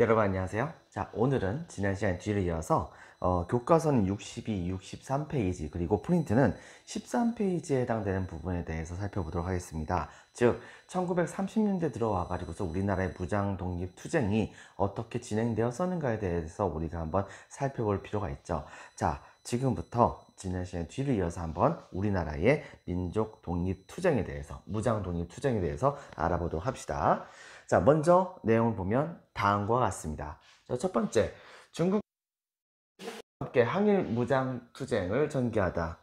여러분 안녕하세요. 자 오늘은 지난 시간 뒤를 이어서 어, 교과서는 62, 63페이지 그리고 프린트는 13페이지에 해당되는 부분에 대해서 살펴보도록 하겠습니다. 즉 1930년대 들어와 가지고서 우리나라의 무장 독립 투쟁이 어떻게 진행되었었는가에 대해서 우리가 한번 살펴볼 필요가 있죠. 자 지금부터 지난 시간 뒤를 이어서 한번 우리나라의 민족 독립 투쟁에 대해서 무장 독립 투쟁에 대해서 알아보도록 합시다. 자, 먼저 내용을 보면 다음과 같습니다. 자, 첫 번째, 중국 함께 항일 무장 투쟁을 전개하다.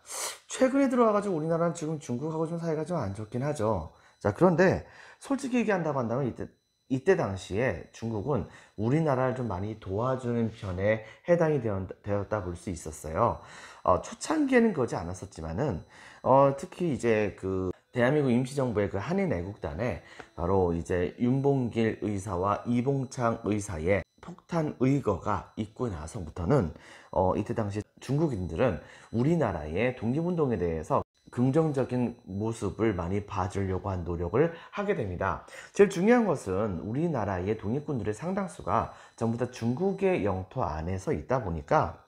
최근에 들어와가지고 우리나라는 지금 중국하고 좀 사이가 좀 안 좋긴 하죠. 자, 그런데 솔직히 얘기한다고 한다면 이때 이때 당시에 중국은 우리나라를 좀 많이 도와주는 편에 해당이 되었다 볼 수 있었어요. 어, 초창기에는 그러지 않았었지만은 어, 특히 이제 그 대한민국 임시정부의 그 한인 애국단에 바로 이제 윤봉길 의사와 이봉창 의사의 폭탄 의거가 있고 나서부터는 어, 이때 당시 중국인들은 우리나라의 독립운동에 대해서 긍정적인 모습을 많이 봐주려고 한 노력을 하게 됩니다. 제일 중요한 것은 우리나라의 독립군들의 상당수가 전부 다 중국의 영토 안에서 있다 보니까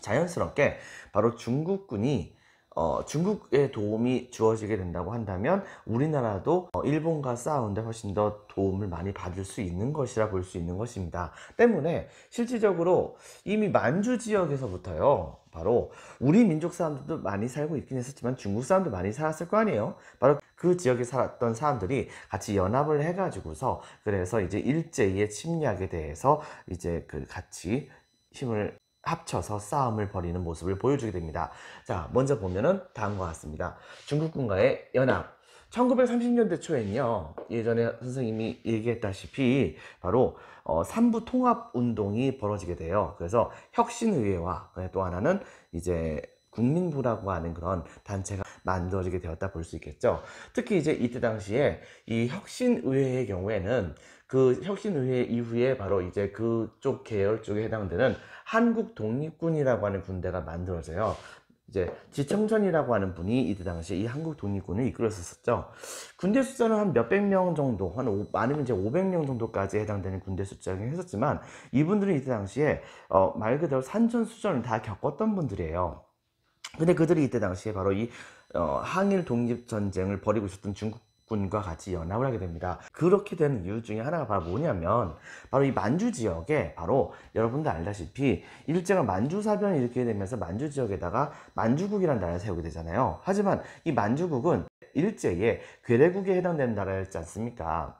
자연스럽게 바로 중국군이 어, 중국의 도움이 주어지게 된다고 한다면 우리나라도 어, 일본과 싸우는데 훨씬 더 도움을 많이 받을 수 있는 것이라 볼 수 있는 것입니다. 때문에 실질적으로 이미 만주 지역에서부터요. 바로 우리 민족 사람들도 많이 살고 있긴 했었지만 중국 사람도 많이 살았을 거 아니에요. 바로 그 지역에 살았던 사람들이 같이 연합을 해가지고서 그래서 이제 일제의 침략에 대해서 이제 그 같이 힘을 합쳐서 싸움을 벌이는 모습을 보여주게 됩니다. 자, 먼저 보면은 다음과 같습니다. 중국군과의 연합. 1930년대 초에는요, 예전에 선생님이 얘기했다시피, 바로, 어, 삼부 통합 운동이 벌어지게 돼요. 그래서 혁신의회와 또 하나는 이제 국민부라고 하는 그런 단체가 만들어지게 되었다 볼 수 있겠죠. 특히 이제 이때 당시에 이 혁신의회의 경우에는 그 혁신의회 이후에 바로 이제 그쪽 계열 쪽에 해당되는 한국 독립군이라고 하는 군대가 만들어져요. 이제 지청전이라고 하는 분이 이때 당시에 이 한국 독립군을 이끌었었죠. 군대 숫자는 한 몇백 명 정도, 한 오, 많으면 이제 500명 정도까지 해당되는 군대 숫자긴 했었지만 이분들은 이때 당시에 어, 말 그대로 산전수전을 다 겪었던 분들이에요. 근데 그들이 이때 당시에 바로 이 어, 항일 독립 전쟁을 벌이고 있었던 중국 군과 같이 연합을 하게 됩니다. 그렇게 되는 이유 중에 하나가 바로 뭐냐면 바로 이 만주 지역에 바로 여러분들 알다시피 일제가 만주 사변을 일으키게 되면서 만주 지역에다가 만주국이라는 나라를 세우게 되잖아요. 하지만 이 만주국은 일제의 괴뢰국에 해당되는 나라였지 않습니까?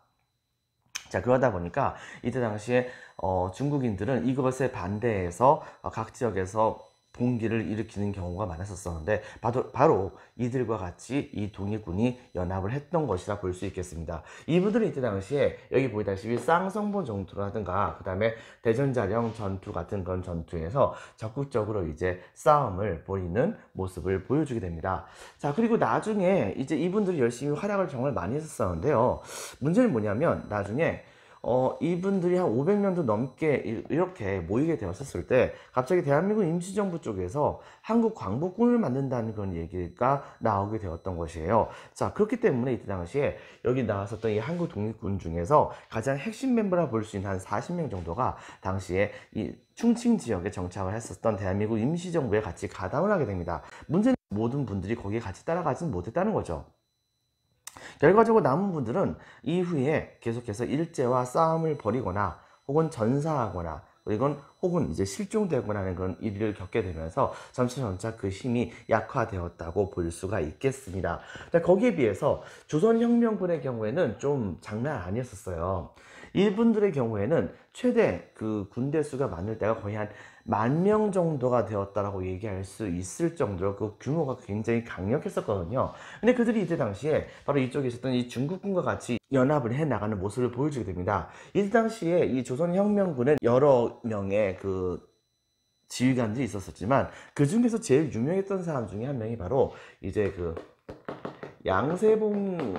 자 그러다 보니까 이때 당시에 어, 중국인들은 이것에 반대해서 어, 각 지역에서 봉기를 일으키는 경우가 많았었는데 바로, 바로 이들과 같이 이 독립군이 연합을 했던 것이라 볼 수 있겠습니다. 이분들은 이때 당시에 여기 보이다시피 쌍성본 전투라든가 그 다음에 대전자령 전투 같은 그런 전투에서 적극적으로 이제 싸움을 벌이는 모습을 보여주게 됩니다. 자 그리고 나중에 이제 이분들이 열심히 활약을 정말 많이 했었는데요. 문제는 뭐냐면 나중에 어, 이분들이 한 500명도 넘게 이렇게 모이게 되었을 때 갑자기 대한민국 임시정부 쪽에서 한국 광복군을 만든다는 그런 얘기가 나오게 되었던 것이에요. 자, 그렇기 때문에 이때 당시에 여기 나왔었던 이 한국 독립군 중에서 가장 핵심 멤버라 볼 수 있는 한 40명 정도가 당시에 이 충칭 지역에 정착을 했었던 대한민국 임시정부에 같이 가담을 하게 됩니다. 문제는 모든 분들이 거기에 같이 따라가지는 못했다는 거죠. 결과적으로 남은 분들은 이후에 계속해서 일제와 싸움을 벌이거나 혹은 전사하거나 이건 혹은 이제 실종되거나 하는 그런 일을 겪게 되면서 점차 점차 그 힘이 약화되었다고 볼 수가 있겠습니다. 거기에 비해서 조선혁명군의 경우에는 좀 장난 아니었었어요. 이분들의 경우에는 최대 그 군대 수가 많을 때가 거의 한 만 명 정도가 되었다라고 얘기할 수 있을 정도로 그 규모가 굉장히 강력했었거든요. 근데 그들이 이때 당시에 바로 이쪽에 있었던 이 중국군과 같이 연합을 해 나가는 모습을 보여주게 됩니다. 이때 당시에 이 조선혁명군은 여러 명의 그 지휘관들이 있었었지만 그 중에서 제일 유명했던 사람 중에 한 명이 바로 이제 그 양세봉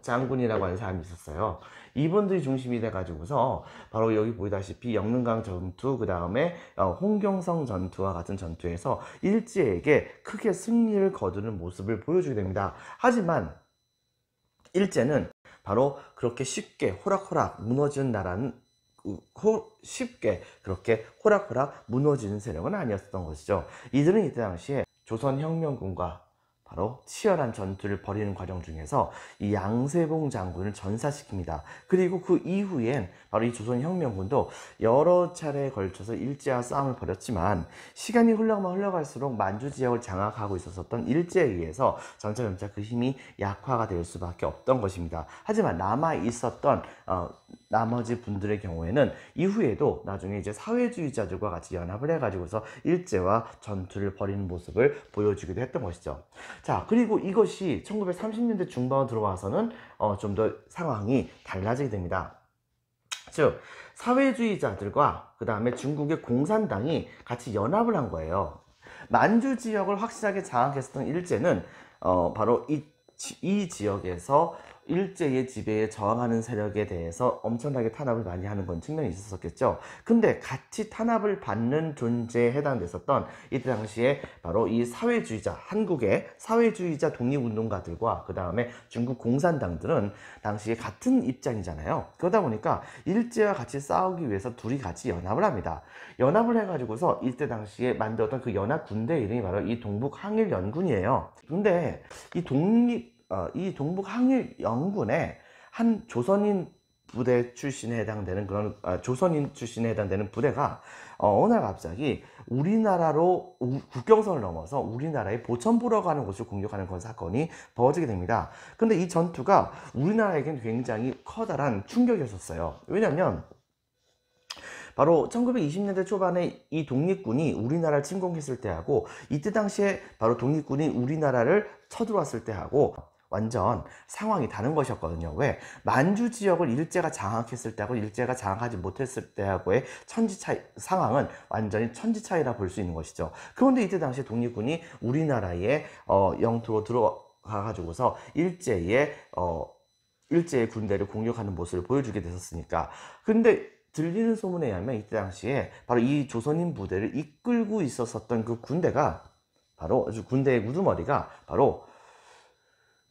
장군이라고 하는 사람이 있었어요. 이분들이 중심이 돼가지고서 바로 여기 보이다시피 영릉강 전투 그 다음에 어, 홍경성 전투와 같은 전투에서 일제에게 크게 승리를 거두는 모습을 보여주게 됩니다. 하지만 일제는 바로 그렇게 쉽게 호락호락 무너지는 나라는 쉽게 그렇게 호락호락 무너지는 세력은 아니었던 것이죠. 이들은 이때 당시에 조선혁명군과 바로 치열한 전투를 벌이는 과정 중에서 이 양세봉 장군을 전사시킵니다. 그리고 그 이후엔 바로 이 조선혁명군도 여러 차례에 걸쳐서 일제와 싸움을 벌였지만 시간이 흘러가면 흘러갈수록 만주 지역을 장악하고 있었던 일제에 의해서 점차 점차 그 힘이 약화가 될 수밖에 없던 것입니다. 하지만 남아 있었던 어, 나머지 분들의 경우에는 이후에도 나중에 이제 사회주의자들과 같이 연합을 해가지고서 일제와 전투를 벌이는 모습을 보여주기도 했던 것이죠. 자, 그리고 이것이 1930년대 중반으로 들어와서는 어, 좀 더 상황이 달라지게 됩니다. 즉, 사회주의자들과 그 다음에 중국의 공산당이 같이 연합을 한 거예요. 만주 지역을 확실하게 장악했었던 일제는 어, 바로 이, 지- 이 지역에서 일제의 지배에 저항하는 세력에 대해서 엄청나게 탄압을 많이 하는 건 측면이 있었겠죠. 근데 같이 탄압을 받는 존재에 해당됐었던 이때 당시에 바로 이 사회주의자, 한국의 사회주의자 독립운동가들과 그 다음에 중국 공산당들은 당시에 같은 입장이잖아요. 그러다 보니까 일제와 같이 싸우기 위해서 둘이 같이 연합을 합니다. 연합을 해가지고서 이때 당시에 만들었던 그 연합 군대 이름이 바로 이 동북 항일 연군이에요. 근데 이 독립 어, 이 동북 항일 연군의 한 조선인 부대 출신에 해당되는 그런 아, 조선인 출신에 해당되는 부대가 어, 어느 날 갑자기 우리나라로 우- 국경선을 넘어서 우리나라의 보천보러 가는 곳을 공격하는 그런 사건이 벌어지게 됩니다. 근데 이 전투가 우리나라에겐 굉장히 커다란 충격이었었어요. 왜냐하면 바로 1920년대 초반에 이 독립군이 우리나라를 침공했을 때하고 이때 당시에 바로 독립군이 우리나라를 쳐들어왔을 때하고 완전 상황이 다른 것이었거든요. 왜? 만주 지역을 일제가 장악했을 때하고 일제가 장악하지 못했을 때하고의 천지 차이, 상황은 완전히 천지 차이라 볼 수 있는 것이죠. 그런데 이때 당시에 독립군이 우리나라의 어, 영토로 들어가 가지고서 일제의 어, 일제의 군대를 공격하는 모습을 보여주게 됐었으니까. 근데 들리는 소문에 의하면 이때 당시에 바로 이 조선인 부대를 이끌고 있었었던 그 군대가 바로 군대의 우두머리가 바로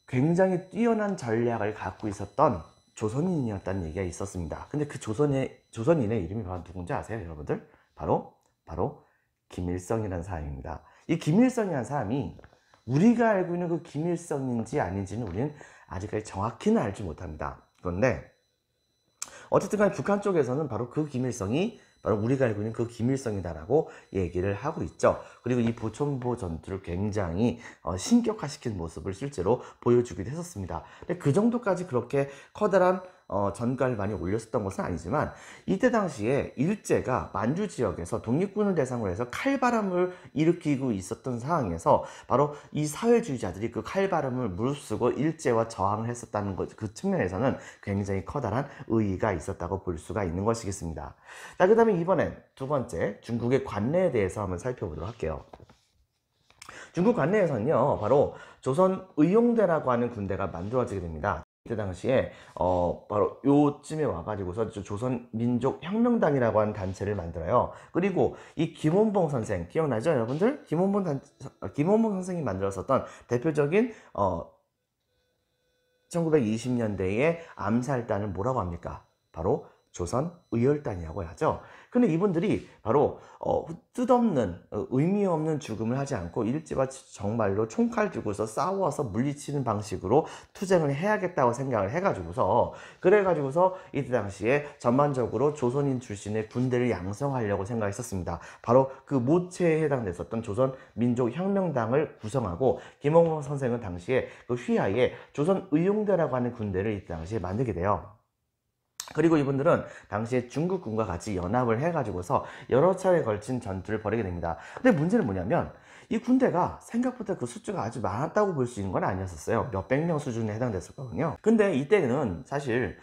굉장히 뛰어난 전략을 갖고 있었던 조선인이었다는 얘기가 있었습니다. 근데 그 조선의 조선인의 이름이 바로 누군지 아세요, 여러분들? 바로 바로 김일성이라는 사람입니다. 이 김일성이라는 사람이 우리가 알고 있는 그 김일성인지 아닌지는 우리는 아직까지 정확히는 알지 못합니다. 그런데 어쨌든 간에 북한 쪽에서는 바로 그 김일성이 바로 우리가 알고 있는 그 김일성이다라고 얘기를 하고 있죠. 그리고 이 보천보 전투를 굉장히 어, 신격화시킨 모습을 실제로 보여주기도 했었습니다. 근데 그 정도까지 그렇게 커다란 어, 전가를 많이 올렸었던 것은 아니지만 이때 당시에 일제가 만주 지역에서 독립군을 대상으로 해서 칼바람을 일으키고 있었던 상황에서 바로 이 사회주의자들이 그 칼바람을 무릅쓰고 일제와 저항을 했었다는 것, 그 측면에서는 굉장히 커다란 의의가 있었다고 볼 수가 있는 것이겠습니다. 자, 그 다음에 이번엔 두 번째 중국의 관내에 대해서 한번 살펴보도록 할게요. 중국 관내에서는요, 바로 조선 의용대라고 하는 군대가 만들어지게 됩니다. 이때 당시에 어 바로 요쯤에 와가지고서 저 조선 민족 혁명당이라고 하는 단체를 만들어요. 그리고 이 김원봉 선생 기억나죠, 여러분들? 김원봉 단 김원봉 선생이 만들었었던 대표적인 어 1920년대의 암살단을 뭐라고 합니까? 바로 조선 의열단이라고 하죠. 근데 이분들이 바로 어, 뜻없는 어, 의미 없는 죽음을 하지 않고 일제와 정말로 총칼 들고서 싸워서 물리치는 방식으로 투쟁을 해야겠다고 생각을 해가지고서 그래가지고서 이때 당시에 전반적으로 조선인 출신의 군대를 양성하려고 생각했었습니다. 바로 그 모체에 해당됐었던 조선 민족 혁명당을 구성하고 김홍범 선생은 당시에 그 휘하에 조선 의용대라고 하는 군대를 이때 당시에 만들게 돼요. 그리고 이분들은 당시에 중국군과 같이 연합을 해가지고서 여러 차례에 걸친 전투를 벌이게 됩니다. 근데 문제는 뭐냐면 이 군대가 생각보다 그 숫자가 아주 많았다고 볼 수 있는 건 아니었었어요. 몇백 명 수준에 해당됐었거든요. 근데 이때는 사실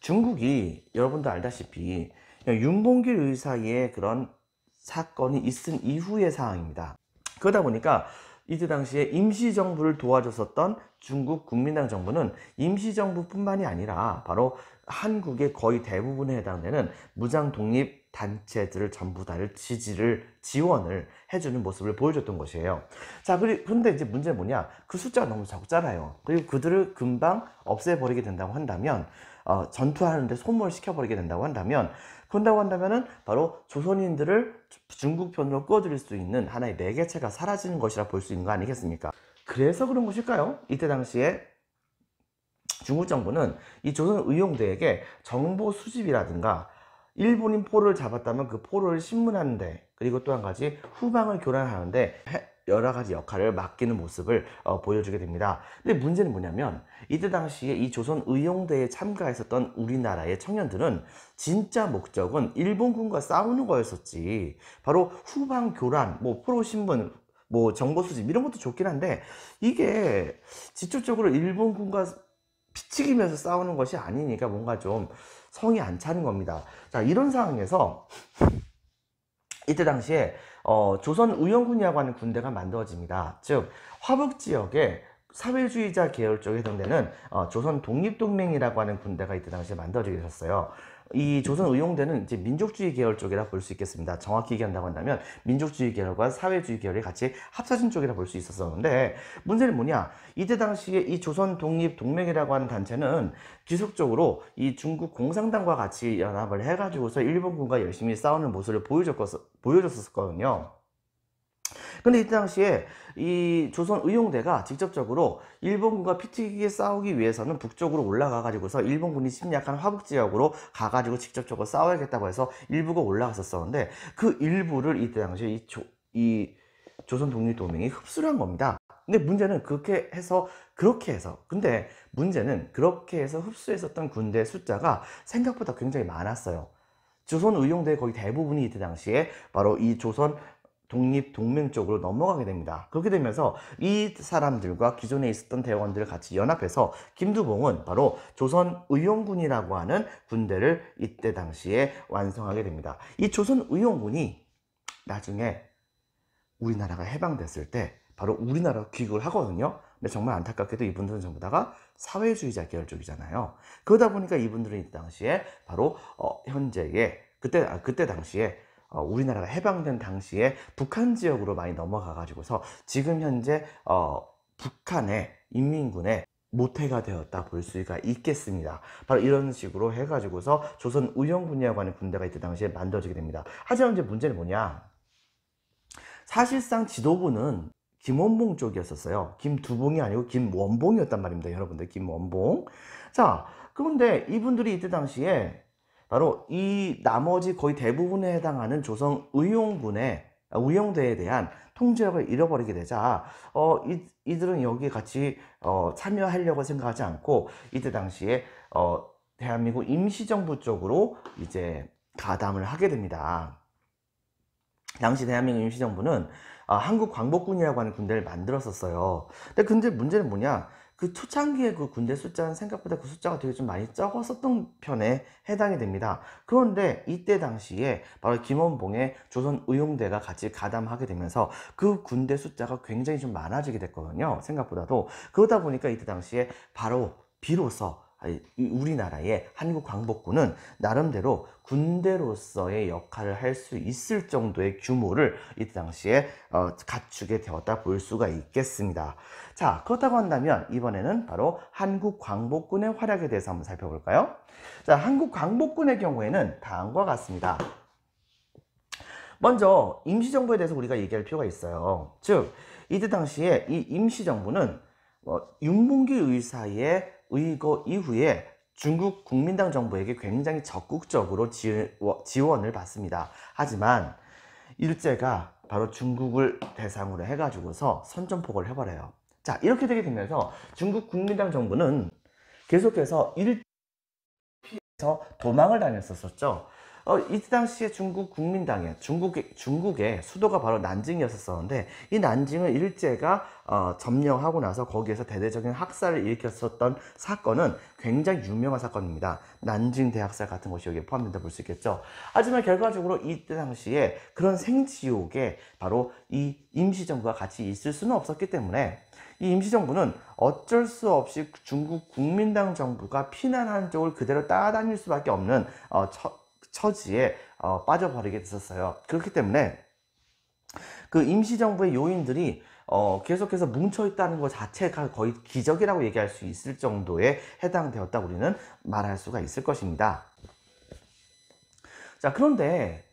중국이 여러분도 알다시피 윤봉길 의사의 그런 사건이 있은 이후의 상황입니다. 그러다 보니까 이때 당시에 임시정부를 도와줬었던 중국 국민당 정부는 임시정부뿐만이 아니라 바로 한국의 거의 대부분에 해당되는 무장 독립 단체들을 전부 다를 지지를 지원을 해주는 모습을 보여줬던 것이에요. 자, 그리 근데 이제 문제는 뭐냐? 그 숫자가 너무 적잖아요. 그리고 그들을 금방 없애버리게 된다고 한다면 어, 전투하는데 소멸시켜버리게 된다고 한다면 그런다고 한다면은 바로 조선인들을 중국 편으로 끌어들일 수 있는 하나의 매개체가 사라지는 것이라 볼 수 있는 거 아니겠습니까? 그래서 그런 것일까요? 이때 당시에 중국 정부는 이 조선 의용대에게 정보 수집이라든가 일본인 포를 잡았다면 그 포를 신문하는데 그리고 또 한 가지 후방을 교란하는데 여러 가지 역할을 맡기는 모습을 어, 보여주게 됩니다. 근데 문제는 뭐냐면 이때 당시에 이 조선 의용대에 참가했었던 우리나라의 청년들은 진짜 목적은 일본군과 싸우는 거였었지. 바로 후방 교란, 뭐 프로 신문, 뭐 정보 수집 이런 것도 좋긴 한데 이게 직접적으로 일본군과 피치기면서 싸우는 것이 아니니까 뭔가 좀 성이 안 차는 겁니다. 자, 이런 상황에서 이때 당시에 어, 조선 의용군이라고 하는 군대가 만들어집니다. 즉 화북 지역에 사회주의자 계열 쪽에 해당되는 어, 조선 독립동맹이라고 하는 군대가 이때 당시에 만들어지게 되었어요. 이 조선 의용대는 이제 민족주의 계열 쪽이라 볼 수 있겠습니다. 정확히 얘기한다고 한다면 민족주의 계열과 사회주의 계열이 같이 합쳐진 쪽이라 볼 수 있었었는데 문제는 뭐냐? 이때 당시에 이 조선 독립 동맹이라고 하는 단체는 지속적으로 이 중국 공산당과 같이 연합을 해가지고서 일본군과 열심히 싸우는 모습을 보여줬었거든요. 근데 이때 당시에 이 조선 의용대가 직접적으로 일본군과 피튀기게 싸우기 위해서는 북쪽으로 올라가 가지고서 일본군이 침략한 화북 지역으로 가 가지고 직접적으로 싸워야겠다고 해서 일부가 올라갔었었는데 그 일부를 이때 당시에 이, 조, 이 조선 독립동맹이 흡수를 한 겁니다. 근데 문제는 그렇게 해서 그렇게 해서 근데 문제는 그렇게 해서 흡수했었던 군대 숫자가 생각보다 굉장히 많았어요. 조선 의용대 거의 대부분이 이때 당시에 바로 이 조선 독립 동맹 쪽으로 넘어가게 됩니다. 그렇게 되면서 이 사람들과 기존에 있었던 대원들을 같이 연합해서 김두봉은 바로 조선 의용군이라고 하는 군대를 이때 당시에 완성하게 됩니다. 이 조선 의용군이 나중에 우리나라가 해방됐을 때 바로 우리나라 귀국을 하거든요. 근데 정말 안타깝게도 이분들은 전부 다가 사회주의자 계열 쪽이잖아요. 그러다 보니까 이분들은 이 당시에 바로 어, 현재의 그때 아, 그때 당시에 어, 우리나라가 해방된 당시에 북한 지역으로 많이 넘어가 가지고서 지금 현재 어, 북한의 인민군의 모태가 되었다 볼 수가 있겠습니다. 바로 이런 식으로 해가지고서 조선 의용군이라고 하는 군대가 이때 당시에 만들어지게 됩니다. 하지만 이제 문제는 뭐냐? 사실상 지도부는 김원봉 쪽이었었어요. 김두봉이 아니고 김원봉이었단 말입니다. 여러분들 김원봉. 자, 그런데 이분들이 이때 당시에 바로 이 나머지 거의 대부분에 해당하는 조선 의용군의 아, 의용대에 대한 통제력을 잃어버리게 되자 어, 이, 이들은 여기에 같이 어, 참여하려고 생각하지 않고 이때 당시에 어, 대한민국 임시정부 쪽으로 이제 가담을 하게 됩니다. 당시 대한민국 임시정부는 아, 한국 광복군이라고 하는 군대를 만들었었어요. 근데 근데 문제는 뭐냐? 그 초창기에 그 군대 숫자는 생각보다 그 숫자가 되게 좀 많이 적었었던 편에 해당이 됩니다. 그런데 이때 당시에 바로 김원봉의 조선 의용대가 같이 가담하게 되면서 그 군대 숫자가 굉장히 좀 많아지게 됐거든요. 생각보다도. 그러다 보니까 이때 당시에 바로 비로소 우리나라의 한국 광복군은 나름대로 군대로서의 역할을 할 수 있을 정도의 규모를 이때 당시에 어, 갖추게 되었다 볼 수가 있겠습니다. 자, 그렇다고 한다면 이번에는 바로 한국 광복군의 활약에 대해서 한번 살펴볼까요? 자, 한국 광복군의 경우에는 다음과 같습니다. 먼저 임시정부에 대해서 우리가 얘기할 필요가 있어요. 즉, 이때 당시에 이 임시정부는 어, 윤봉길 의사의 의거 이후에 중국 국민당 정부에게 굉장히 적극적으로 지원을 받습니다. 하지만 일제가 바로 중국을 대상으로 해가지고서 선전포고를 해버려요. 자, 이렇게 되게 되면서 중국 국민당 정부는 계속해서 일피해서 도망을 다녔었죠. 어, 이때 당시에 중국 국민당에 중국의 중국의 수도가 바로 난징이었었는데 이 난징을 일제가 어, 점령하고 나서 거기에서 대대적인 학살을 일으켰었던 사건은 굉장히 유명한 사건입니다. 난징 대학살 같은 것이 여기에 포함된다 볼 수 있겠죠. 하지만 결과적으로 이때 당시에 그런 생지옥에 바로 이 임시정부가 같이 있을 수는 없었기 때문에 이 임시정부는 어쩔 수 없이 중국 국민당 정부가 피난한 쪽을 그대로 따라다닐 수밖에 없는 어, 처, 처지에 어, 빠져버리게 됐었어요. 그렇기 때문에 그 임시정부의 요인들이 어, 계속해서 뭉쳐 있다는 것 자체가 거의 기적이라고 얘기할 수 있을 정도에 해당되었다 우리는 말할 수가 있을 것입니다. 자, 그런데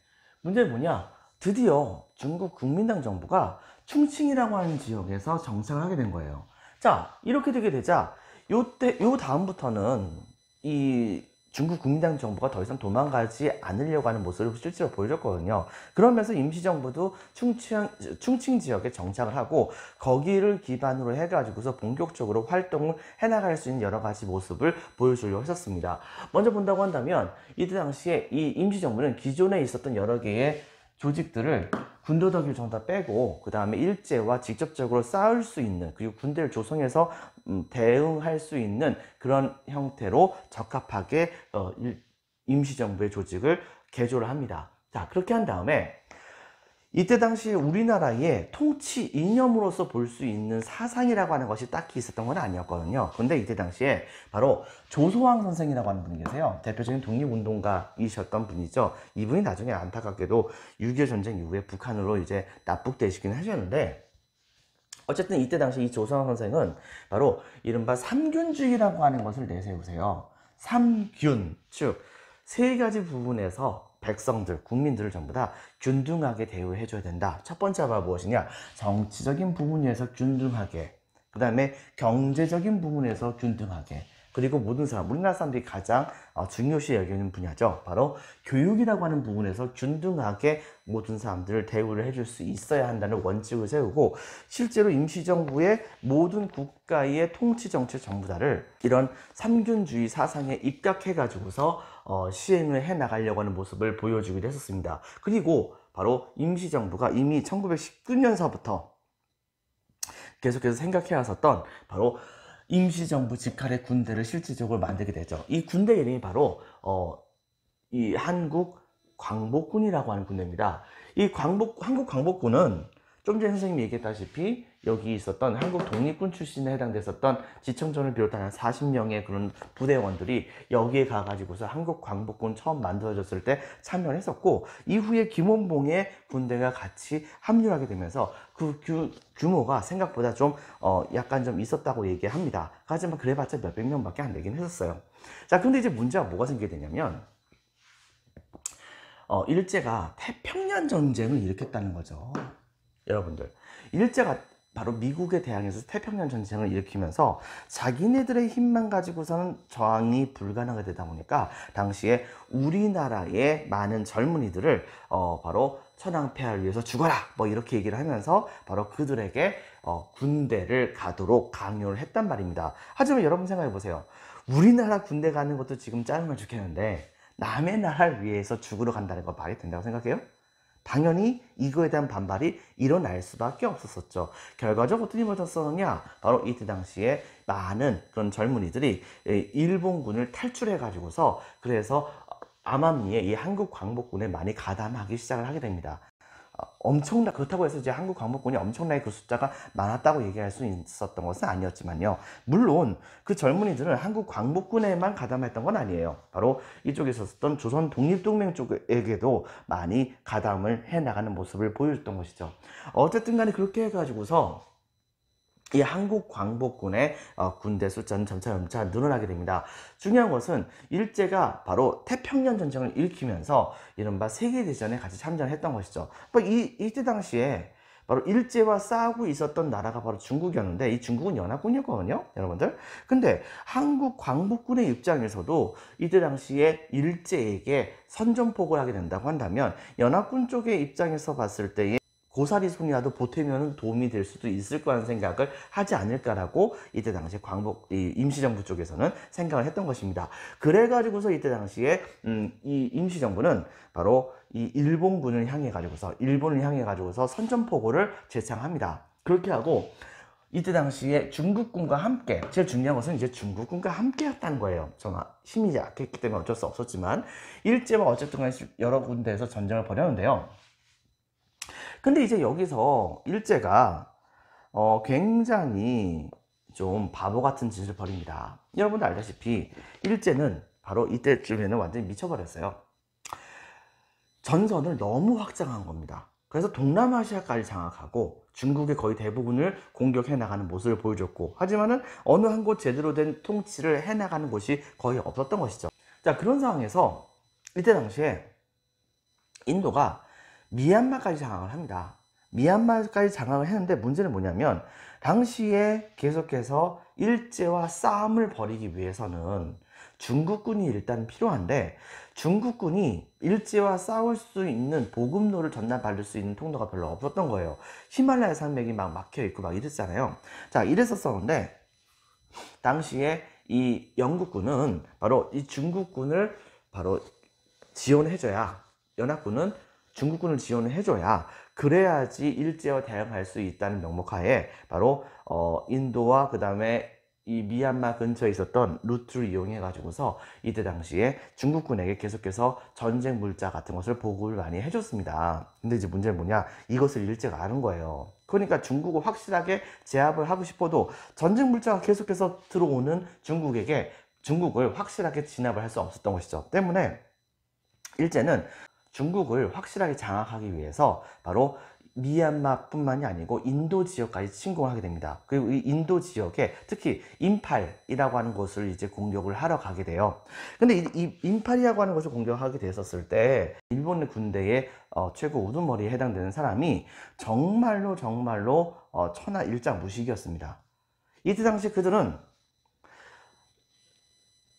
문제는 뭐냐? 드디어 중국 국민당 정부가 충칭이라고 하는 지역에서 정착을 하게 된 거예요. 자, 이렇게 되게 되자 요때 요 다음부터는 이 중국 국민당 정부가 더 이상 도망가지 않으려고 하는 모습을 실제로 보여줬거든요. 그러면서 임시정부도 충칭, 충칭 지역에 정착을 하고 거기를 기반으로 해가지고서 본격적으로 활동을 해나갈 수 있는 여러 가지 모습을 보여주려고 했었습니다. 먼저 본다고 한다면 이때 당시에 이 임시정부는 기존에 있었던 여러 개의 조직들을 군더더기를 전부 다 빼고 그 다음에 일제와 직접적으로 싸울 수 있는 그리고 군대를 조성해서 음, 대응할 수 있는 그런 형태로 적합하게 어, 일- 임시정부의 조직을 개조를 합니다. 자 그렇게 한 다음에 이때 당시에 우리나라의 통치 이념으로서 볼 수 있는 사상이라고 하는 것이 딱히 있었던 건 아니었거든요. 근데 이때 당시에 바로 조소왕 선생이라고 하는 분이 계세요. 대표적인 독립운동가이셨던 분이죠. 이분이 나중에 안타깝게도 6.25 전쟁 이후에 북한으로 이제 납북되시긴 하셨는데 어쨌든 이때 당시 이 조소왕 선생은 바로 이른바 삼균주의라고 하는 것을 내세우세요. 삼균, 즉, 세 가지 부분에서 백성들, 국민들을 전부 다 균등하게 대우해줘야 된다. 첫 번째가 무엇이냐? 정치적인 부분에서 균등하게. 그 다음에 경제적인 부분에서 균등하게. 그리고 모든 사람, 우리나라 사람들이 가장 어, 중요시 여기는 분야죠. 바로 교육이라고 하는 부분에서 균등하게 모든 사람들을 대우를 해줄 수 있어야 한다는 원칙을 세우고 실제로 임시정부의 모든 국가의 통치 정책 전부 다를 이런 삼균주의 사상에 입각해 가지고서 어, 시행을 해 나가려고 하는 모습을 보여주기도 했었습니다. 그리고 바로 임시정부가 이미 1919년서부터 계속해서 생각해 왔었던 바로 임시정부 직할의 군대를 실질적으로 만들게 되죠. 이 군대 이름이 바로 어, 이 한국 광복군이라고 하는 군대입니다. 이 광복 한국 광복군은 좀 전에 선생님이 얘기했다시피 여기 있었던 한국 독립군 출신에 해당됐었던 지청전을 비롯한 한 40명의 그런 부대원들이 여기에 가가지고서 한국 광복군 처음 만들어졌을 때 참여를 했었고 이후에 김원봉의 군대가 같이 합류하게 되면서 그 규, 규모가 생각보다 좀 어, 약간 좀 있었다고 얘기합니다. 하지만 그래봤자 몇백 명밖에 안 되긴 했었어요. 자, 근데 이제 문제가 뭐가 생기게 되냐면 어, 일제가 태평양 전쟁을 일으켰다는 거죠. 여러분들. 일제가 바로 미국에 대항해서 태평양 전쟁을 일으키면서 자기네들의 힘만 가지고서는 저항이 불가능하게 되다 보니까 당시에 우리나라의 많은 젊은이들을 어, 바로 천황폐하를 위해서 죽어라 뭐 이렇게 얘기를 하면서 바로 그들에게 어, 군대를 가도록 강요를 했단 말입니다. 하지만 여러분 생각해 보세요. 우리나라 군대 가는 것도 지금 짜증을 죽겠는데 남의 나라를 위해서 죽으러 간다는 거 말이 된다고 생각해요? 당연히 이거에 대한 반발이 일어날 수밖에 없었었죠. 결과적으로 일이 벌어졌었느냐? 바로 이때 당시에 많은 그런 젊은이들이 일본군을 탈출해 가지고서 그래서 암암리에 이 한국 광복군에 많이 가담하기 시작을 하게 됩니다. 어, 엄청나 그렇다고 해서 이제 한국 광복군이 엄청나게 그 숫자가 많았다고 얘기할 수 있었던 것은 아니었지만요. 물론 그 젊은이들은 한국 광복군에만 가담했던 건 아니에요. 바로 이쪽에 있었던 조선 독립동맹 쪽에게도 많이 가담을 해 나가는 모습을 보여줬던 것이죠. 어쨌든 간에 그렇게 해가지고서 이 한국 광복군의 어, 군대 숫자는 점차 점차 늘어나게 됩니다. 중요한 것은 일제가 바로 태평양 전쟁을 일으키면서 이른바 세계대전에 같이 참전을 했던 것이죠. 뭐 이, 이때 당시에 바로 일제와 싸우고 있었던 나라가 바로 중국이었는데 이 중국은 연합군이었거든요, 여러분들. 근데 한국 광복군의 입장에서도 이때 당시에 일제에게 선전포고를 하게 된다고 한다면 연합군 쪽의 입장에서 봤을 때에 고사리 손이라도 보태면 도움이 될 수도 있을 거라는 생각을 하지 않을까라고 이때 당시 광복 이 임시정부 쪽에서는 생각을 했던 것입니다. 그래가지고서 이때 당시에 음, 이 임시정부는 바로 이 일본군을 향해 가지고서 일본을 향해 가지고서 선전포고를 제창합니다. 그렇게 하고 이때 당시에 중국군과 함께 제일 중요한 것은 이제 중국군과 함께였다는 거예요. 좀 힘이 약했기 때문에 어쩔 수 없었지만 일제와 어쨌든 간에 여러 군데에서 전쟁을 벌였는데요. 근데 이제 여기서 일제가 어, 굉장히 좀 바보 같은 짓을 벌입니다. 여러분도 알다시피 일제는 바로 이때쯤에는 완전히 미쳐버렸어요. 전선을 너무 확장한 겁니다. 그래서 동남아시아까지 장악하고 중국의 거의 대부분을 공격해 나가는 모습을 보여줬고 하지만은 어느 한 곳 제대로 된 통치를 해 나가는 곳이 거의 없었던 것이죠. 자 그런 상황에서 이때 당시에 인도가 미얀마까지 장악을 합니다. 미얀마까지 장악을 했는데 문제는 뭐냐면 당시에 계속해서 일제와 싸움을 벌이기 위해서는 중국군이 일단 필요한데 중국군이 일제와 싸울 수 있는 보급로를 전달받을 수 있는 통로가 별로 없었던 거예요. 히말라야 산맥이 막 막혀 있고 막 이랬잖아요. 자, 이랬었었는데 당시에 이 영국군은 바로 이 중국군을 바로 지원해줘야 연합군은 중국군을 지원을 해줘야 그래야지 일제와 대응할 수 있다는 명목하에 바로 어, 인도와 그 다음에 이 미얀마 근처에 있었던 루트를 이용해 가지고서 이때 당시에 중국군에게 계속해서 전쟁 물자 같은 것을 보급을 많이 해줬습니다. 근데 이제 문제는 뭐냐? 이것을 일제가 아는 거예요. 그러니까 중국을 확실하게 제압을 하고 싶어도 전쟁 물자가 계속해서 들어오는 중국에게 중국을 확실하게 진압을 할 수 없었던 것이죠. 때문에 일제는 중국을 확실하게 장악하기 위해서 바로 미얀마뿐만이 아니고 인도 지역까지 침공을 하게 됩니다. 그리고 이 인도 지역에 특히 임팔이라고 하는 곳을 이제 공격을 하러 가게 돼요. 근데 이, 이 임팔이라고 하는 곳을 공격하게 됐었을 때 일본 군대의 어, 최고 우두머리에 해당되는 사람이 정말로 정말로 어, 천하 일장 무식이었습니다. 이때 당시 그들은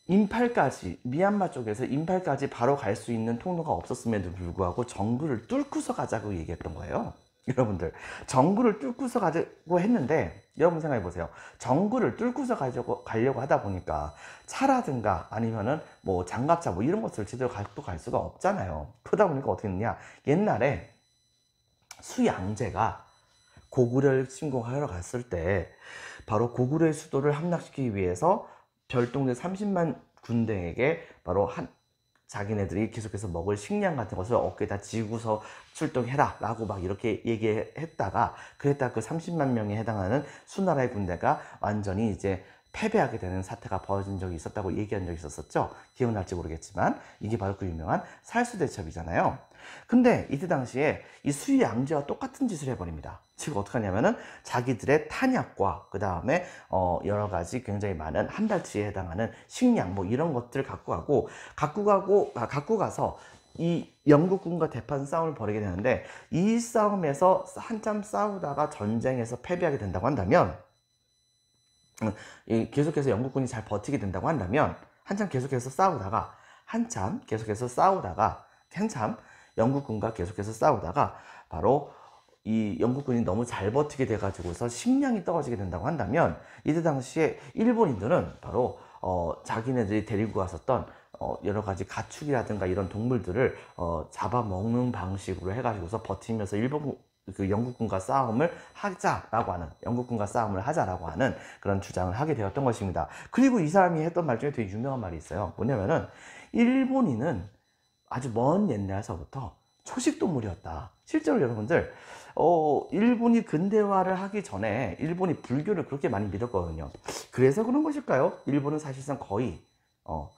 임팔까지 미얀마 쪽에서 임팔까지 바로 갈 수 있는 통로가 없었음에도 불구하고 정글을 뚫고서 가자고 얘기했던 거예요. 여러분들 정글을 뚫고서 가자고 했는데 여러분 생각해 보세요. 정글을 뚫고서 가려고, 가려고 하다 보니까 차라든가 아니면은 뭐 장갑차 뭐 이런 것을 제대로 갖고 갈 수가 없잖아요. 그러다 보니까 어떻게 했느냐 옛날에 수양제가 고구려를 침공하러 갔을 때 바로 고구려의 수도를 함락시키기 위해서 별동대 30만 군대에게 바로 한 자기네들이 계속해서 먹을 식량 같은 것을 어깨에다 지고서 출동해라 라고 막 이렇게 얘기했다가 그랬다 그 30만 명에 해당하는 수나라의 군대가 완전히 이제 패배하게 되는 사태가 벌어진 적이 있었다고 얘기한 적이 있었었죠. 기억날지 모르겠지만 이게 바로 그 유명한 살수대첩이잖아요. 근데 이때 당시에 이 수위 양제와 똑같은 짓을 해버립니다. 즉 어떻게 하냐면은 자기들의 탄약과 그 다음에 어 여러 가지 굉장히 많은 한 달치에 해당하는 식량 뭐 이런 것들을 갖고 가고 갖고 가고 아, 갖고 가서 이 영국군과 대판 싸움을 벌이게 되는데 이 싸움에서 한참 싸우다가 전쟁에서 패배하게 된다고 한다면 계속해서 영국군이 잘 버티게 된다고 한다면 한참 계속해서 싸우다가 한참 계속해서 싸우다가 한참 영국군과 계속해서 싸우다가 바로 이 영국군이 너무 잘 버티게 돼가지고서 식량이 떨어지게 된다고 한다면 이때 당시에 일본인들은 바로 어, 자기네들이 데리고 왔었던 어, 여러 가지 가축이라든가 이런 동물들을 어, 잡아먹는 방식으로 해가지고서 버티면서 일본 그 영국군과 싸움을 하자라고 하는 영국군과 싸움을 하자라고 하는 그런 주장을 하게 되었던 것입니다. 그리고 이 사람이 했던 말 중에 되게 유명한 말이 있어요. 뭐냐면은 일본인은 아주 먼 옛날서부터 초식 동물이었다. 실제로 여러분들 어, 일본이 근대화를 하기 전에 일본이 불교를 그렇게 많이 믿었거든요. 그래서 그런 것일까요? 일본은 사실상 거의 어,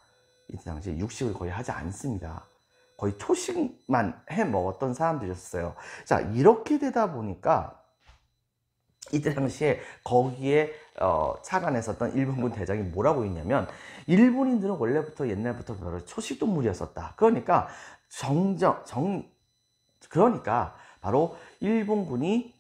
이때 당시에 육식을 거의 하지 않습니다. 거의 초식만 해 먹었던 사람들이었어요. 자, 이렇게 되다 보니까 이때 당시에 거기에 어, 차관했었던 일본군 대장이 뭐라고 했냐면 일본인들은 원래부터 옛날부터 별로 초식 동물이었었다. 그러니까 정정 정 그러니까 바로 일본군이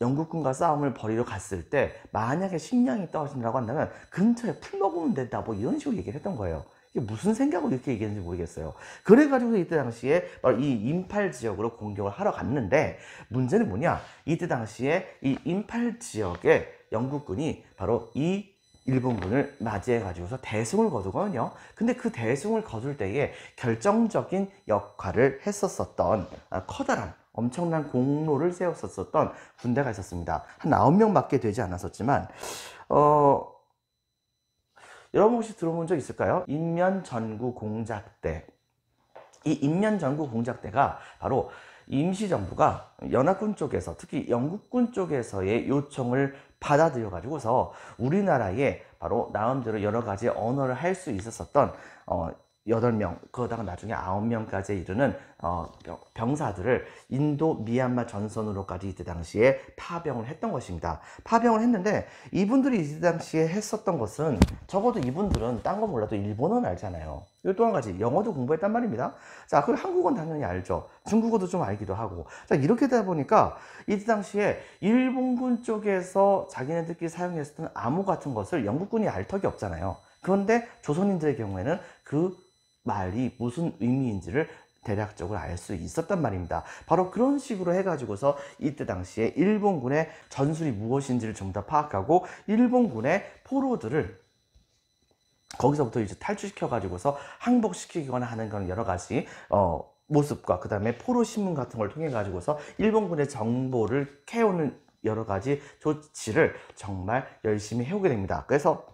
영국군과 싸움을 벌이러 갔을 때 만약에 식량이 떨어진다고 한다면 근처에 풀 먹으면 된다 뭐 이런 식으로 얘기를 했던 거예요. 이게 무슨 생각으로 이렇게 얘기했는지 모르겠어요. 그래가지고 이때 당시에 바로 이 임팔 지역으로 공격을 하러 갔는데 문제는 뭐냐? 이때 당시에 이 임팔 지역에 영국군이 바로 이 일본군을 맞이해 가지고서 대승을 거두거든요. 근데 그 대승을 거둘 때에 결정적인 역할을 했었었던 아, 커다란 엄청난 공로를 세웠었던 군대가 있었습니다. 한 9명밖에 되지 않았었지만 어 여러분 혹시 들어본 적 있을까요? 인면전구 공작대. 이 인면전구 공작대가 바로 임시정부가 연합군 쪽에서 특히 영국군 쪽에서의 요청을 받아들여 가지고서 우리나라에 바로 나름대로 여러 가지 언어를 할 수 있었었던 어, 8명, 그러다가 나중에 9명까지 이르는 어, 병- 병사들을 인도 미얀마 전선으로까지 이때 당시에 파병을 했던 것입니다. 파병을 했는데 이분들이 이때 당시에 했었던 것은 적어도 이분들은 딴 거 몰라도 일본어는 알잖아요. 또 한 가지 영어도 공부했단 말입니다. 자, 그리고 한국어는 당연히 알죠. 중국어도 좀 알기도 하고. 자, 이렇게 되다 보니까 이때 당시에 일본군 쪽에서 자기네들끼리 사용했었던 암호 같은 것을 영국군이 알 턱이 없잖아요. 그런데 조선인들의 경우에는 그 말이 무슨 의미인지를 대략적으로 알 수 있었단 말입니다. 바로 그런 식으로 해가지고서 이때 당시에 일본군의 전술이 무엇인지를 다 파악하고 일본군의 포로들을 거기서부터 이제 탈출시켜가지고서 항복시키거나 하는 그런 여러 가지 어, 모습과 그 다음에 포로 신문 같은 걸 통해 가지고서 일본군의 정보를 캐오는 여러 가지 조치를 정말 열심히 해오게 됩니다. 그래서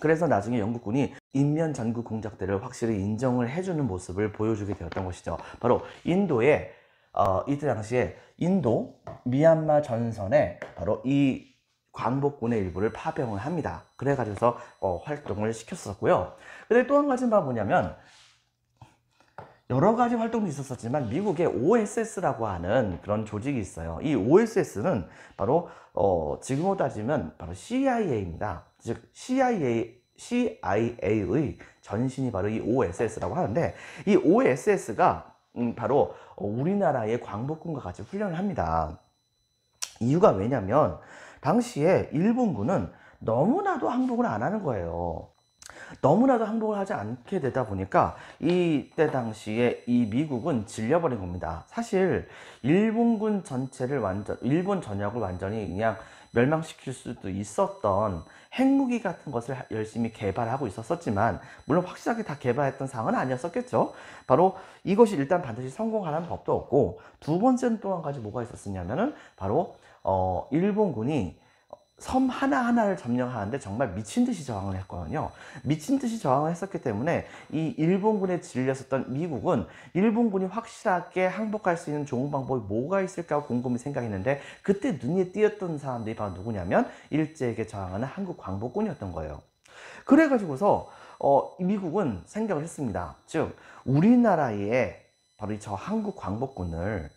그래서 나중에 영국군이 인면 전국 공작대를 확실히 인정을 해주는 모습을 보여주게 되었던 것이죠. 바로 인도의 어, 이때 당시에 인도 미얀마 전선에 바로 이 광복군의 일부를 파병을 합니다. 그래가지고서 어, 활동을 시켰었고요. 근데 또 한 가지는 뭐냐면 여러 가지 활동도 있었었지만 미국의 OSS라고 하는 그런 조직이 있어요. 이 OSS는 바로 어, 지금으로 따지면 바로 CIA입니다. 즉 CIA CIA의 전신이 바로 이 OSS라고 하는데 이 OSS가 음, 바로 어, 우리나라의 광복군과 같이 훈련을 합니다. 이유가 왜냐면 당시에 일본군은 너무나도 항복을 안 하는 거예요. 너무나도 항복을 하지 않게 되다 보니까 이때 당시에 이 미국은 질려버린 겁니다. 사실 일본군 전체를 완전 일본 전역을 완전히 그냥 멸망시킬 수도 있었던 핵무기 같은 것을 하- 열심히 개발하고 있었었지만 물론 확실하게 다 개발했던 상은 아니었었겠죠. 바로 이것이 일단 반드시 성공하는 법도 없고 두 번째는 또한 가지 뭐가 있었느냐면은 바로 어 일본군이 섬 하나하나를 점령하는데 정말 미친 듯이 저항을 했거든요. 미친 듯이 저항을 했었기 때문에 이 일본군에 질렸었던 미국은 일본군이 확실하게 항복할 수 있는 좋은 방법이 뭐가 있을까 곰곰이 생각했는데 그때 눈에 띄었던 사람들이 바로 누구냐면 일제에게 저항하는 한국 광복군이었던 거예요. 그래가지고서 어, 이 미국은 생각을 했습니다. 즉 우리나라에 바로 이저 한국 광복군을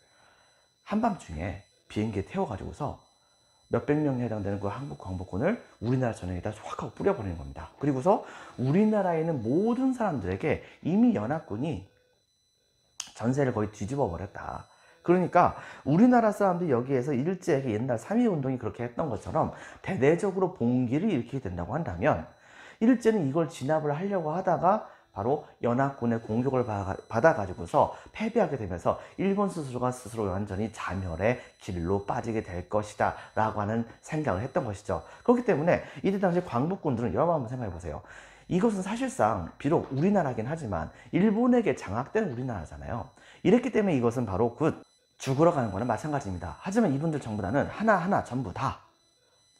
한밤중에 비행기에 태워가지고서 몇백 명에 해당되는 그 한국 광복군을 우리나라 전역에다 확 하고 뿌려버리는 겁니다. 그리고서 우리나라에 있는 모든 사람들에게 이미 연합군이 전세를 거의 뒤집어 버렸다. 그러니까 우리나라 사람들이 여기에서 일제에게 옛날 3.2 운동이 그렇게 했던 것처럼 대대적으로 봉기를 일으키게 된다고 한다면 일제는 이걸 진압을 하려고 하다가 바로 연합군의 공격을 받아- 받아가지고서 패배하게 되면서 일본 스스로가 스스로 완전히 자멸의 길로 빠지게 될 것이다 라고 하는 생각을 했던 것이죠. 그렇기 때문에 이때 당시 광복군들은 여러분 한번 생각해 보세요. 이것은 사실상 비록 우리나라긴 하지만 일본에게 장악된 우리나라잖아요. 이랬기 때문에 이것은 바로 그 죽으러 가는 거는 마찬가지입니다. 하지만 이분들 전부 다는 하나하나 전부 다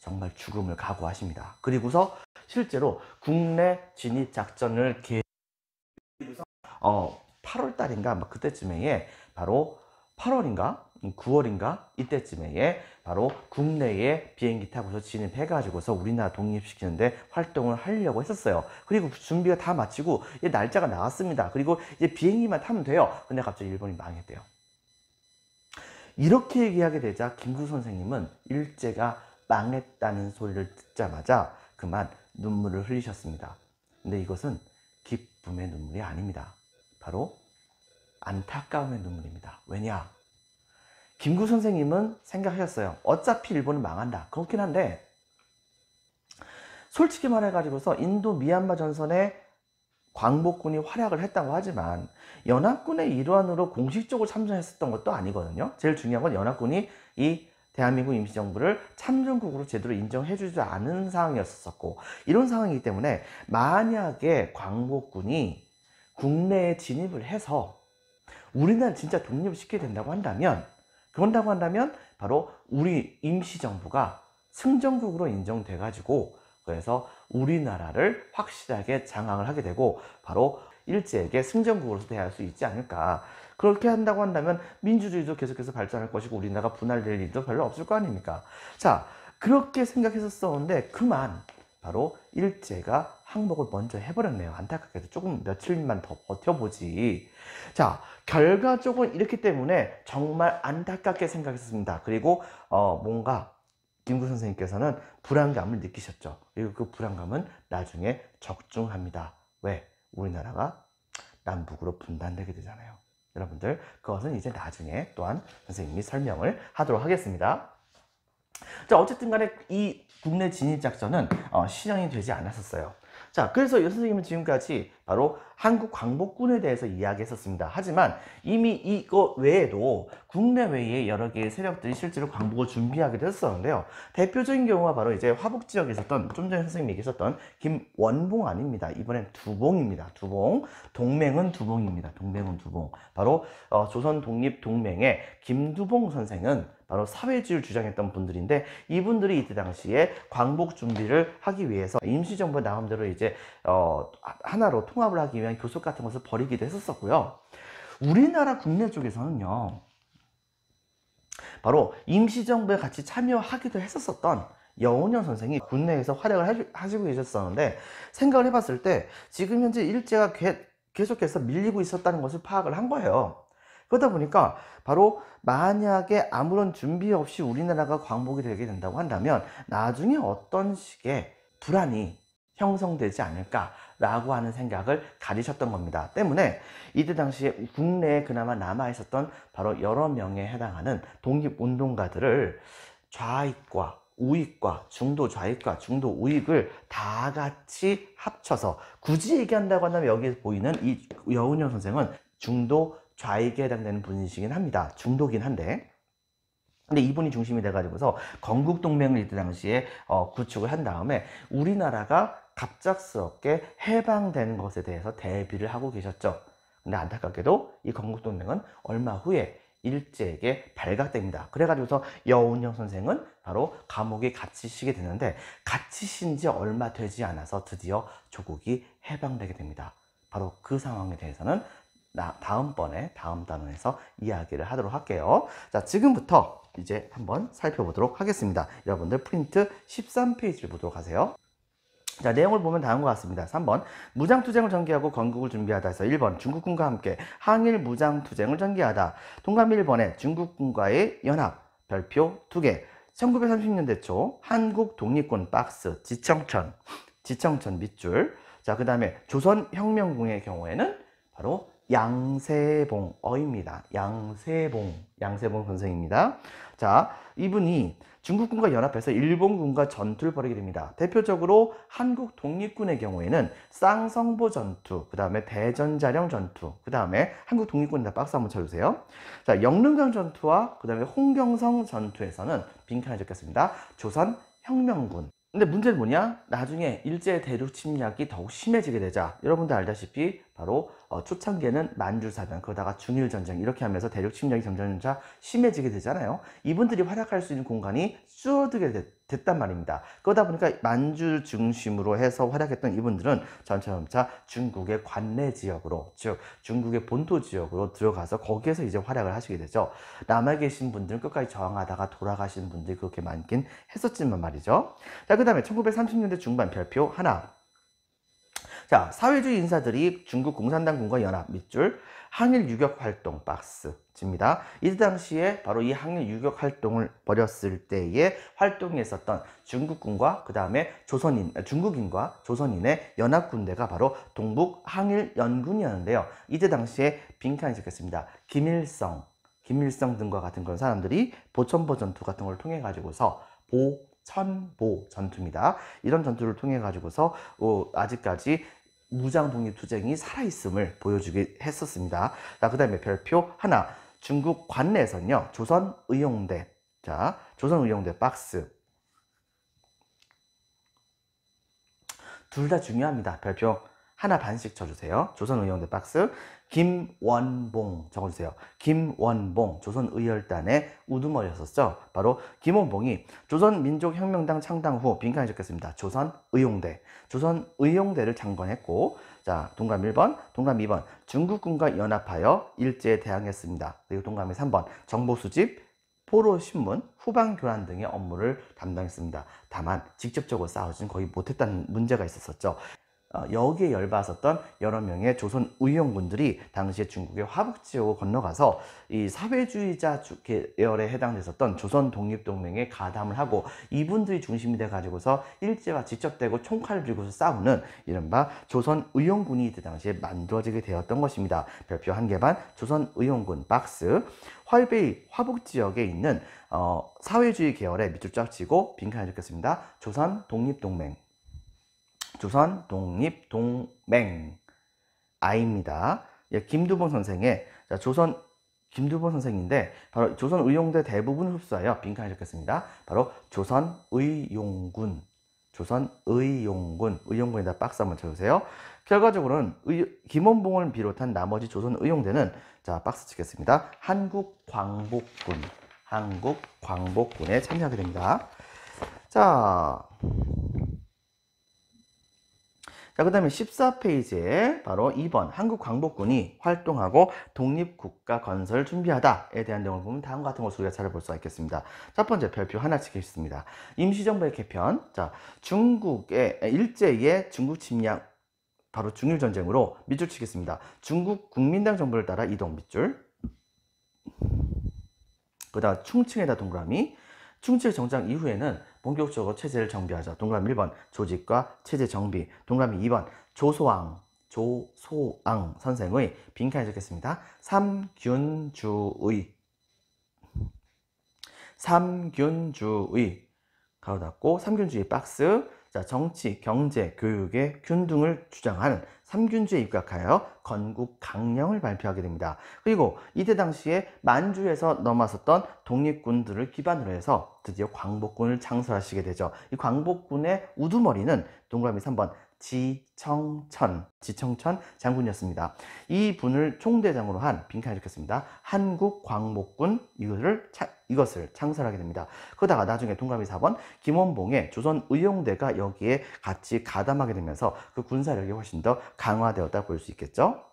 정말 죽음을 각오하십니다. 그리고서 실제로 국내 진입 작전을 계 어, 8월 달인가 막 그때쯤에 바로 8월인가 9월인가 이때쯤에 바로 국내에 비행기 타고서 진입해 가지고서 우리나라 독립시키는데 활동을 하려고 했었어요. 그리고 준비가 다 마치고 이제 날짜가 나왔습니다. 그리고 이제 비행기만 타면 돼요. 근데 갑자기 일본이 망했대요. 이렇게 얘기하게 되자 김구 선생님은 일제가 망했다는 소리를 듣자마자 그만 눈물을 흘리셨습니다. 근데 이것은 기쁨의 눈물이 아닙니다. 바로 안타까움의 눈물입니다. 왜냐? 김구 선생님은 생각하셨어요. 어차피 일본은 망한다. 그렇긴 한데, 솔직히 말해가지고서 인도 미얀마 전선에 광복군이 활약을 했다고 하지만 연합군의 일환으로 공식적으로 참전했었던 것도 아니거든요. 제일 중요한 건 연합군이 이 대한민국 임시정부를 참전국으로 제대로 인정해주지 않은 상황이었었고 이런 상황이기 때문에 만약에 광복군이 국내에 진입을 해서 우리나라 진짜 독립을 시키게 된다고 한다면 그런다고 한다면 바로 우리 임시정부가 승전국으로 인정돼 가지고 그래서 우리나라를 확실하게 장악을 하게 되고 바로 일제에게 승전국으로서 대할 수 있지 않을까 그렇게 한다고 한다면 민주주의도 계속해서 발전할 것이고 우리나라가 분할될 일도 별로 없을 거 아닙니까 자 그렇게 생각했었었는데 그만 바로 일제가 항복을 먼저 해버렸네요. 안타깝게도 조금 며칠만 더 버텨보지. 자, 결과적으로 이렇기 때문에 정말 안타깝게 생각했습니다. 그리고 어, 뭔가 김구 선생님께서는 불안감을 느끼셨죠. 그리고 그 불안감은 나중에 적중합니다. 왜? 우리나라가 남북으로 분단되게 되잖아요. 여러분들 그것은 이제 나중에 또한 선생님이 설명을 하도록 하겠습니다. 자 어쨌든 간에 이 국내 진입 작전은 어, 실현이 되지 않았었어요. 자, 그래서 선생님은 지금까지 바로 한국 광복군에 대해서 이야기했었습니다. 하지만 이미 이거 외에도 국내외에 여러 개의 세력들이 실제로 광복을 준비하기도 했었는데요. 대표적인 경우가 바로 이제 화북 지역에 있었던 좀 전에 선생님이 얘기했었던 김원봉 아닙니다. 이번엔 두봉입니다. 두봉. 동맹은 두봉입니다. 동맹은 두봉. 바로 어, 조선 독립 동맹의 김두봉 선생은 바로 사회주의를 주장했던 분들인데 이분들이 이때 당시에 광복 준비를 하기 위해서 임시정부 나름대로 이제 어, 하나로 통합을 하기 위한 교섭 같은 것을 벌이기도 했었었고요. 우리나라 국내 쪽에서는요. 바로 임시정부에 같이 참여하기도 했었었던 여운현 선생이 국내에서 활약을 하시고 계셨었는데 생각을 해봤을 때 지금 현재 일제가 계속해서 밀리고 있었다는 것을 파악을 한 거예요. 그러다 보니까 바로 만약에 아무런 준비 없이 우리나라가 광복이 되게 된다고 한다면 나중에 어떤 식의 불안이 형성되지 않을까라고 하는 생각을 가지셨던 겁니다. 때문에 이때 당시에 국내에 그나마 남아 있었던 바로 여러 명에 해당하는 독립운동가들을 좌익과 우익과 중도 좌익과 중도 우익을 다 같이 합쳐서 굳이 얘기한다고 한다면 여기에 보이는 이 여운현 선생은 중도 좌익에 해당되는 분이시긴 합니다. 중도긴 한데. 근데 이분이 중심이 돼가지고서 건국동맹을 이때 당시에 어, 구축을 한 다음에 우리나라가 갑작스럽게 해방되는 것에 대해서 대비를 하고 계셨죠. 근데 안타깝게도 이 건국동맹은 얼마 후에 일제에게 발각됩니다. 그래가지고서 여운영 선생은 바로 감옥에 갇히시게 되는데 갇히신 지 얼마 되지 않아서 드디어 조국이 해방되게 됩니다. 바로 그 상황에 대해서는 나, 다음번에 다음 단원에서 이야기를 하도록 할게요. 자, 지금부터 이제 한번 살펴보도록 하겠습니다. 여러분들 프린트 13페이지를 보도록 하세요. 자, 내용을 보면 다음과 같습니다. 3번, 무장투쟁을 전개하고 건국을 준비하다 해서 1번, 중국군과 함께 항일 무장투쟁을 전개하다. 동감 1번에 중국군과의 연합, 별표 2개. 1930년대 초 한국 독립군 박스, 지청천, 지청천 밑줄. 자, 그 다음에 조선혁명군의 경우에는 바로 양세봉 어입니다. 양세봉, 양세봉 선생입니다. 자, 이분이 중국군과 연합해서 일본군과 전투를 벌이게 됩니다. 대표적으로 한국 독립군의 경우에는 쌍성보 전투, 그 다음에 대전자령 전투, 그 다음에 한국 독립군이다 박스 한번 쳐주세요. 자, 영릉강 전투와 그 다음에 홍경성 전투에서는 빈칸에 적겠습니다. 조선 혁명군. 근데 문제는 뭐냐? 나중에 일제 대륙 침략이 더욱 심해지게 되자 여러분들 알다시피 바로 어, 초창기에는 만주사변 그러다가 중일전쟁 이렇게 하면서 대륙 침략이 점점점 심해지게 되잖아요. 이분들이 활약할 수 있는 공간이 줄어들게 됐, 됐단 말입니다. 그러다 보니까 만주 중심으로 해서 활약했던 이분들은 점차점차 중국의 관내 지역으로 즉 중국의 본토 지역으로 들어가서 거기에서 이제 활약을 하시게 되죠. 남아 계신 분들은 끝까지 저항하다가 돌아가신 분들이 그렇게 많긴 했었지만 말이죠. 자, 그 다음에 1930년대 중반 별표 하나 자, 사회주의 인사들이 중국 공산당 군과 연합 밑줄 항일 유격 활동 박스입니다. 이때 당시에 바로 이 항일 유격 활동을 벌였을 때에 활동에 있었던 중국군과 그 다음에 조선인, 중국인과 조선인의 연합 군대가 바로 동북 항일 연군이었는데요. 이때 당시에 빈칸이 적혔습니다. 김일성, 김일성 등과 같은 그런 사람들이 보천보 전투 같은 걸 통해 가지고서 보 천보 전투입니다. 이런 전투를 통해 가지고서 어, 아직까지 무장 독립 투쟁이 살아있음을 보여주게 했었습니다. 자, 그 다음에 별표 하나. 중국 관내에서는요, 조선 의용대. 자, 조선 의용대 박스. 둘 다 중요합니다. 별표 하나 반씩 쳐주세요. 조선의용대 박스. 김원봉 적어주세요. 김원봉 조선의열단의 우두머리였었죠. 바로 김원봉이 조선민족혁명당 창당 후 빈칸에 적혔습니다. 조선의용대. 조선의용대를 창건했고 자 동감 1번, 동감 2번 중국군과 연합하여 일제에 대항했습니다. 그리고 동감이 3번 정보수집, 포로신문, 후방교란 등의 업무를 담당했습니다. 다만 직접적으로 싸우진 거의 못했다는 문제가 있었었죠. 어, 여기에 열받았던 여러 명의 조선 의용군들이 당시에 중국의 화북 지역을 건너가서 이 사회주의자 주- 계열에 해당됐었던 조선 독립동맹에 가담을 하고 이분들이 중심이 돼 가지고서 일제와 직접되고 총칼을 들고서 싸우는 이른바 조선 의용군이 이때 당시에 만들어지게 되었던 것입니다. 별표 한 개 반 조선 의용군 박스 화이베이 화북 지역에 있는 어, 사회주의 계열의 밑줄 쫙 치고 빈칸을 적겠습니다. 조선 독립동맹 조선 독립 동맹 아입니다. 예, 김두봉 선생의 자, 조선 김두봉 선생인데 바로 조선 의용대 대부분 흡수하여 빈칸을 적겠습니다. 바로 조선 의용군 조선 의용군 의용군에다 박스 한번 쳐주세요. 결과적으로는 의, 김원봉을 비롯한 나머지 조선 의용대는 자 박스 치겠습니다. 한국 광복군 한국 광복군에 참여하게 됩니다. 자, 자, 그 다음에 14페이지에 바로 2번 한국 광복군이 활동하고 독립국가 건설 준비하다에 대한 내용을 보면 다음과 같은 것을 우리가 찾아볼 수가 있겠습니다. 첫 번째 별표 하나 찍겠습니다. 임시정부의 개편. 자, 중국의 일제의 중국 침략 바로 중일 전쟁으로 밑줄 치겠습니다. 중국 국민당 정부를 따라 이동 밑줄. 그 다음 충칭에다 동그라미. 충칠 정장 이후에는 본격적으로 체제를 정비하자. 동그라미 1번 조직과 체제 정비. 동그라미 2번 조소왕 조소왕 선생의 빈칸에 적겠습니다. 삼균주의 삼균주의 가로 닫고 삼균주의 박스 자 정치, 경제, 교육의 균등을 주장하는 삼균주에 입각하여 건국 강령을 발표하게 됩니다. 그리고 이때 당시에 만주에서 넘어섰던 독립군들을 기반으로 해서 드디어 광복군을 창설하시게 되죠. 이 광복군의 우두머리는 동그라미 3번 지청천, 지청천 장군이었습니다. 이 분을 총대장으로 한 빈칸을 적혔습니다. 한국 광복군 이것을 차, 이것을 창설하게 됩니다. 그러다가 나중에 동그라미 4번 김원봉의 조선 의용대가 여기에 같이 가담하게 되면서 그 군사력이 훨씬 더 강화되었다 볼 수 있겠죠.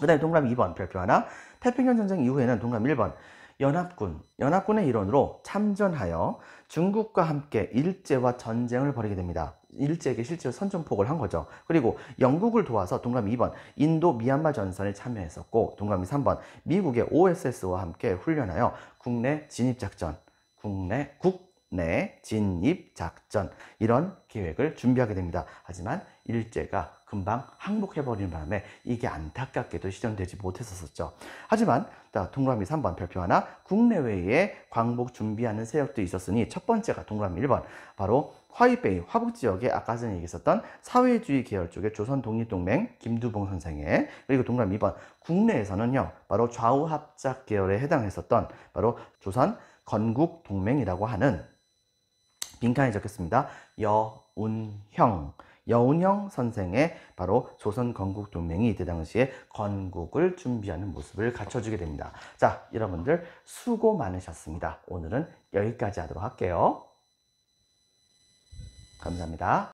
그 다음에 동그라미 2번 별표 하나 태평양 전쟁 이후에는 동그라미 1번 연합군, 연합군의 일원으로 참전하여 중국과 함께 일제와 전쟁을 벌이게 됩니다. 일제에게 실제로 선전포고를 한 거죠. 그리고 영국을 도와서 동그라미 2번 인도 미얀마 전선에 참여했었고 동그라미 3번 미국의 OSS와 함께 훈련하여 국내 진입작전, 국내 국내 진입작전 이런 계획을 준비하게 됩니다. 하지만 일제가 금방 항복해버리는 바람에 이게 안타깝게도 실현되지 못했었죠. 하지만 자, 동그라미 3번 별표 하나 국내외에 광복 준비하는 세력도 있었으니 첫 번째가 동그라미 1번 바로 화이베이 화북 지역에 아까 전에 얘기했었던 사회주의 계열 쪽의 조선 독립동맹 김두봉 선생의 그리고 동그라미 2번 국내에서는요 바로 좌우 합작 계열에 해당했었던 바로 조선 건국 동맹이라고 하는 빈칸에 적혔습니다. 여운형 여운형 선생의 바로 조선 건국 동맹이 이때 당시에 건국을 준비하는 모습을 갖춰주게 됩니다. 자, 여러분들 수고 많으셨습니다. 오늘은 여기까지 하도록 할게요. 감사합니다.